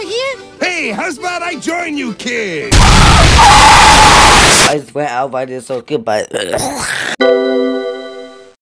here? Hey, how's about I join you, kid? I swear I'll buy this so good, but.